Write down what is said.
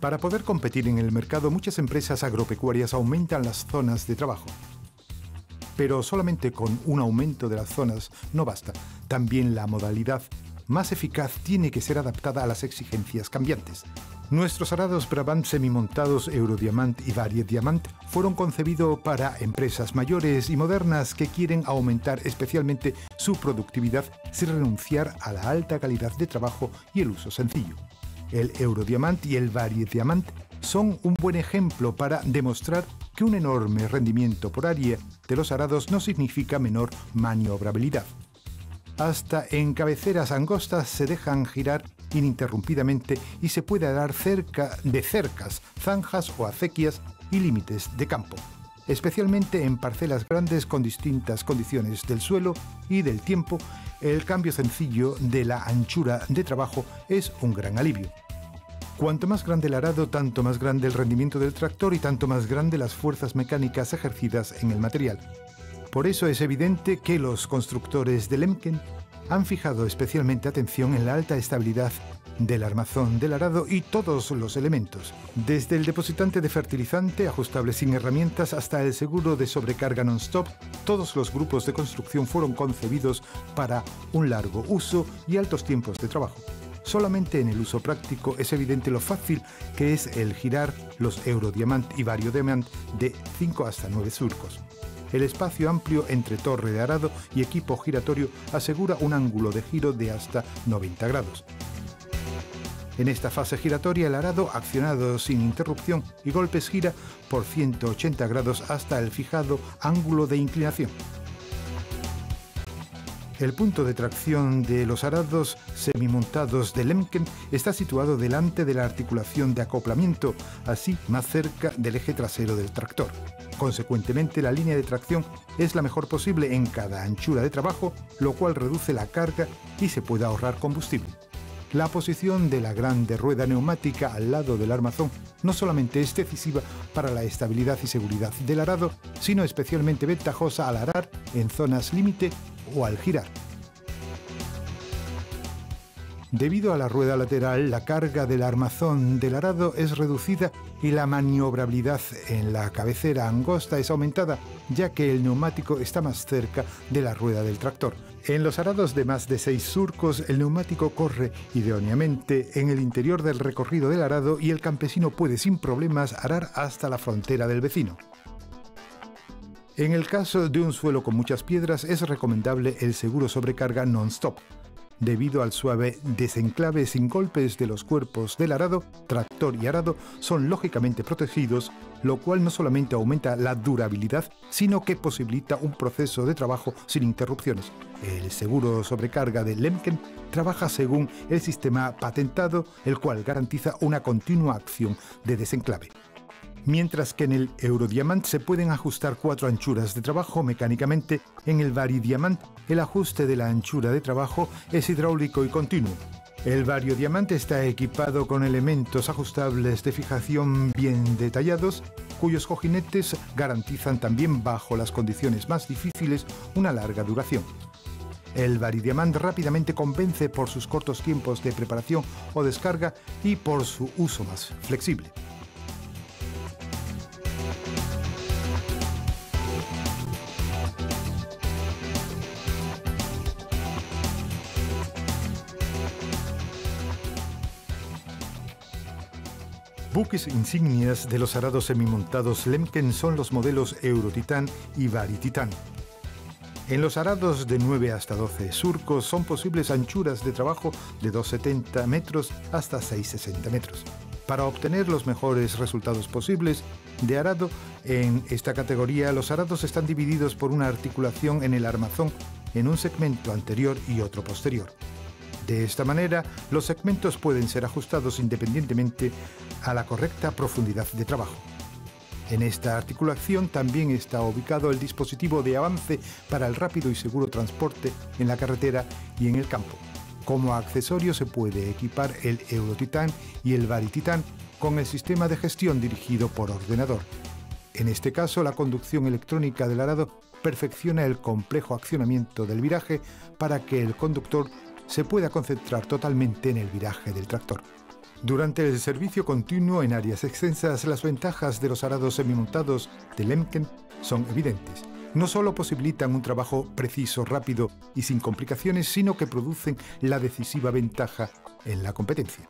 Para poder competir en el mercado, muchas empresas agropecuarias aumentan las zonas de trabajo. Pero solamente con un aumento de las zonas no basta. También la modalidad más eficaz tiene que ser adaptada a las exigencias cambiantes. Nuestros arados Brabant semimontados Eurodiamant y Variediamant fueron concebidos para empresas mayores y modernas que quieren aumentar especialmente su productividad sin renunciar a la alta calidad de trabajo y el uso sencillo. El Eurodiamant y el Variediamant son un buen ejemplo para demostrar que un enorme rendimiento por área de los arados no significa menor maniobrabilidad. Hasta en cabeceras angostas se dejan girar ininterrumpidamente y se puede dar cerca de cercas, zanjas o acequias y límites de campo, especialmente en parcelas grandes con distintas condiciones del suelo y del tiempo. El cambio sencillo de la anchura de trabajo es un gran alivio. Cuanto más grande el arado, tanto más grande el rendimiento del tractor y tanto más grande las fuerzas mecánicas ejercidas en el material. Por eso es evidente que los constructores del Lemken han fijado especialmente atención en la alta estabilidad del armazón del arado y todos los elementos, desde el depositante de fertilizante ajustable sin herramientas hasta el seguro de sobrecarga non-stop, todos los grupos de construcción fueron concebidos para un largo uso y altos tiempos de trabajo. Solamente en el uso práctico es evidente lo fácil que es el girar los Eurodiamant y Variodiamant de 5 hasta 9 surcos. El espacio amplio entre torre de arado y equipo giratorio asegura un ángulo de giro de hasta 90 grados. En esta fase giratoria el arado, accionado sin interrupción y golpes, gira por 180 grados hasta el fijado ángulo de inclinación. El punto de tracción de los arados semimontados de Lemken está situado delante de la articulación de acoplamiento, así más cerca del eje trasero del tractor. Consecuentemente, la línea de tracción es la mejor posible en cada anchura de trabajo, lo cual reduce la carga y se puede ahorrar combustible. La posición de la grande rueda neumática al lado del armazón no solamente es decisiva para la estabilidad y seguridad del arado, sino especialmente ventajosa al arar en zonas límite o al girar. Debido a la rueda lateral, la carga del armazón del arado es reducida y la maniobrabilidad en la cabecera angosta es aumentada, ya que el neumático está más cerca de la rueda del tractor. En los arados de más de 6 surcos, el neumático corre idóneamente en el interior del recorrido del arado y el campesino puede sin problemas arar hasta la frontera del vecino. En el caso de un suelo con muchas piedras es recomendable el seguro sobrecarga non-stop, Debido al suave desenclave sin golpes de los cuerpos del arado, tractor y arado son lógicamente protegidos, lo cual no solamente aumenta la durabilidad, sino que posibilita un proceso de trabajo sin interrupciones. El seguro sobrecarga de Lemken trabaja según el sistema patentado, el cual garantiza una continua acción de desenclave mientras que en el Eurodiamant se pueden ajustar cuatro anchuras de trabajo mecánicamente, en el Varidiamant el ajuste de la anchura de trabajo es hidráulico y continuo. El Variodiamant está equipado con elementos ajustables de fijación bien detallados, cuyos cojinetes garantizan también bajo las condiciones más difíciles una larga duración. El Varidiamant rápidamente convence por sus cortos tiempos de preparación o descarga y por su uso más flexible. Buques insignias de los arados semimontados Lemken son los modelos Eurotitan y Varititan. En los arados de 9 hasta 12 surcos son posibles anchuras de trabajo de 2,70 metros hasta 6,60 metros. Para obtener los mejores resultados posibles de arado, en esta categoría los arados están divididos por una articulación en el armazón en un segmento anterior y otro posterior. De esta manera, los segmentos pueden ser ajustados independientemente a la correcta profundidad de trabajo. En esta articulación también está ubicado el dispositivo de avance para el rápido y seguro transporte en la carretera y en el campo. Como accesorio se puede equipar el Eurotitan y el Varititan con el sistema de gestión dirigido por ordenador. En este caso, la conducción electrónica del arado perfecciona el complejo accionamiento del viraje para que el conductor se pueda concentrar totalmente en el viraje del tractor. Durante el servicio continuo en áreas extensas, las ventajas de los arados semimontados de Lemken son evidentes. No solo posibilitan un trabajo preciso, rápido y sin complicaciones, sino que producen la decisiva ventaja en la competencia.